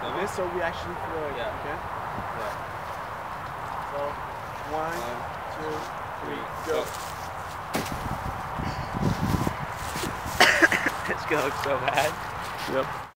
Film This so we actually throw it. Yeah. Okay. Yeah. So one, One, two, three, go. go. It's going so bad. Yep.